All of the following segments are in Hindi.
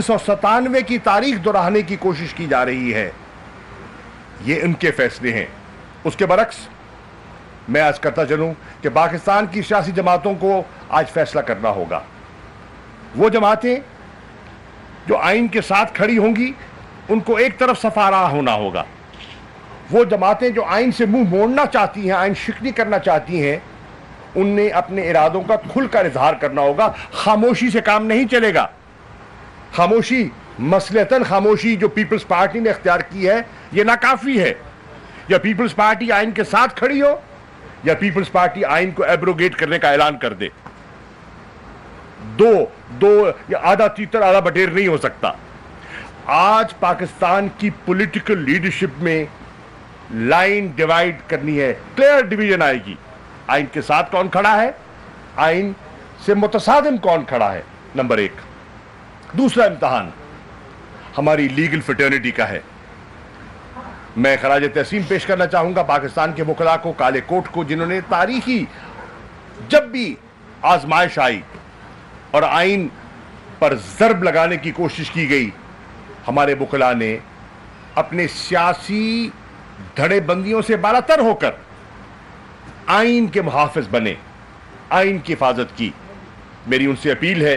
सतानवे की तारीख दोहराने की कोशिश की जा रही है। ये उनके फैसले हैं। उसके बरक्स, मैं आज करता चलूँ कि पाकिस्तान की सियासी जमातों को आज फैसला करना होगा। वो जमातें जो आइन के साथ खड़ी होंगी, उनको एक तरफ़ सफारा होना होगा। वो जमातें जो आइन से मुँह मोड़ना चाहती हैं, आइन शिकनी करना चाहती हैं, उनने अपने इरादों का खुलकर इजहार करना होगा। खामोशी से काम नहीं चलेगा। खामोशी मसलतन खामोशी जो पीपल्स पार्टी ने अख्तियार की है यह नाकाफी है। या पीपल्स पार्टी आइन के साथ खड़ी हो, या पीपल्स पार्टी आइन को एब्रोगेट करने का ऐलान कर दे। दो दो, या आधा तीतर, आधा बटेर नहीं हो सकता। आज पाकिस्तान की पॉलिटिकल लीडरशिप में लाइन डिवाइड करनी है क्लियर डिवीज़न आएगी। आइन के साथ कौन खड़ा है? आइन से मुतसादिम कौन खड़ा है? नंबर एक। दूसरा इम्तहान हमारी लीगल फिटर्निटी का है। मैं खराज तहसीम पेश करना चाहूँगा पाकिस्तान के मुखला को, काले कोट को, जिन्होंने तारीखी जब भी आजमाइश आई और आइन पर जरब लगाने की कोशिश की गई, हमारे बुखला ने अपने सियासी धड़ेबंदियों से बालातर होकर आइन के मुहाफ़ बने आइन की हिफाजत की। मेरी उनसे अपील है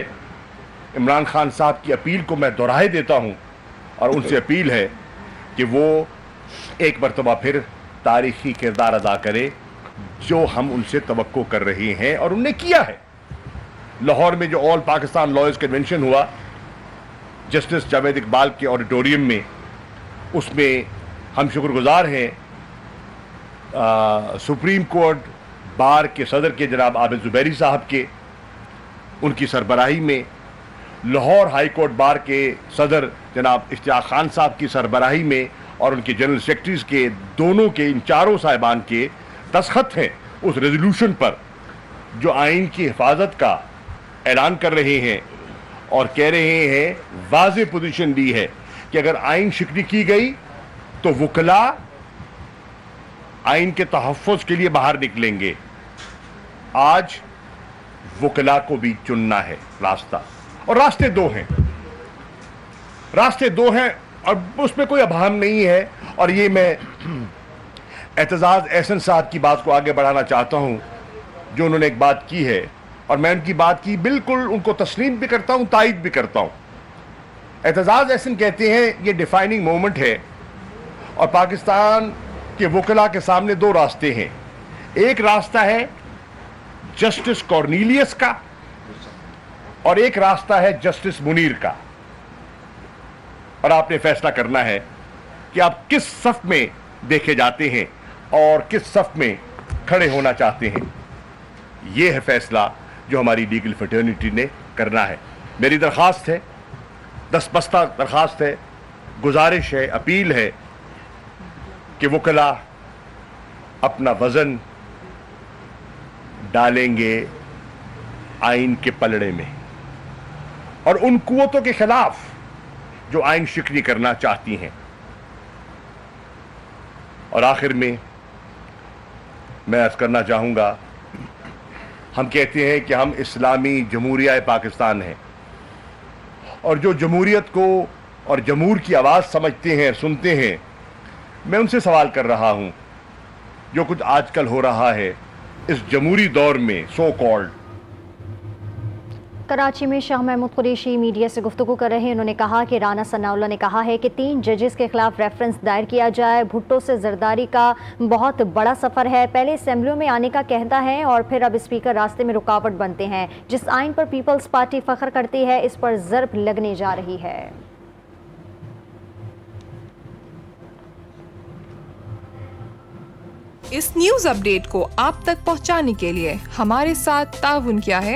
इमरान खान साहब की अपील को मैं दोहराए देता हूँ, और उनसे अपील है कि वो एक मरतबा फिर तारीखी किरदार अदा करे, जो हम उनसे तो कर रहे हैं और उनने किया है। लाहौर में जो ऑल पाकिस्तान लॉयर्स कन्वेंशन हुआ, जस्टिस जावेद इकबाल के ऑडिटोरियम में, उसमें हम शुक्रगुजार हैं सुप्रीम कोर्ट बार के सदर के जनाब आबिद ज़ुबैरी साहब के, उनकी सरबराही में लाहौर हाई कोर्ट बार के सदर जनाब इश्तियाक खान साहब की सरबराही में और उनके जनरल सेक्रेटरीज के दोनों के इन चारों साहिबान के दस्खत हैं, उस रेजोल्यूशन पर, जो आइन की हिफाजत का ऐलान कर रहे हैं और कह रहे हैं वाज पोजीशन दी है कि अगर आइन शिकनी की गई तो वकला आइन के तहफ़ के लिए बाहर निकलेंगे। आज वकला को भी चुनना है, रास्ता। और रास्ते दो हैं। रास्ते दो हैं, और उसमें कोई अभाम नहीं है। और ये मैं एतजाज़ एहसन साहब की बात को आगे बढ़ाना चाहता हूँ, जो उन्होंने एक बात की है। और मैं उनकी बात की, बिल्कुल उनको तस्लीम भी करता हूँ, तायद भी करता हूँ। एतजाज़ एहसन कहते हैं, ये डिफाइनिंग मोमेंट है। और पाकिस्तान के वकला के सामने दो रास्ते हैं। एक रास्ता है, जस्टिस कॉर्नीलियस का और एक रास्ता है जस्टिस मुनीर का। और आपने फैसला करना है कि आप किस सफ में देखे जाते हैं और किस सफ में खड़े होना चाहते हैं। यह है फैसला जो हमारी लीगल फटर्निटी ने करना है। मेरी दरख्वास्त है दस बस्ता दरख्वास्त है, गुजारिश है, अपील है कि वकला अपना वज़न डालेंगे आइन के पलड़े में। और उन कुतों के खिलाफ जो आइन शिकनी करना चाहती हैं। और आखिर में मैं अर्ज़ करना चाहूँगा, हम कहते हैं कि हम इस्लामी जमहूरिया पाकिस्तान हैं। और जो जमहूरियत को और जमूर की आवाज़ समझते हैं, सुनते हैं, मैं उनसे सवाल कर रहा हूँ। जो कुछ आजकल हो रहा है, इस जमहूरी दौर में सो कॉल्ड कराची में शाह महमूद कुरेशी मीडिया से गुफ्तु कर रहे हैं। उन्होंने कहा कि राना सनाउल्ला ने कहा है कि तीन जजेस के खिलाफ रेफरेंस दायर किया जाए। भुट्टो से जरदारी का बहुत बड़ा सफ़र है। पहले असम्बलियों में आने का कहता है और फिर अब स्पीकर रास्ते में रुकावट बनते हैं। जिस आइन पर पीपल्स पार्टी फख्र करती है, इस पर जरब लगने जा रही है। इस न्यूज़ अपडेट को आप तक पहुँचाने के लिए हमारे साथ ताउन किया है।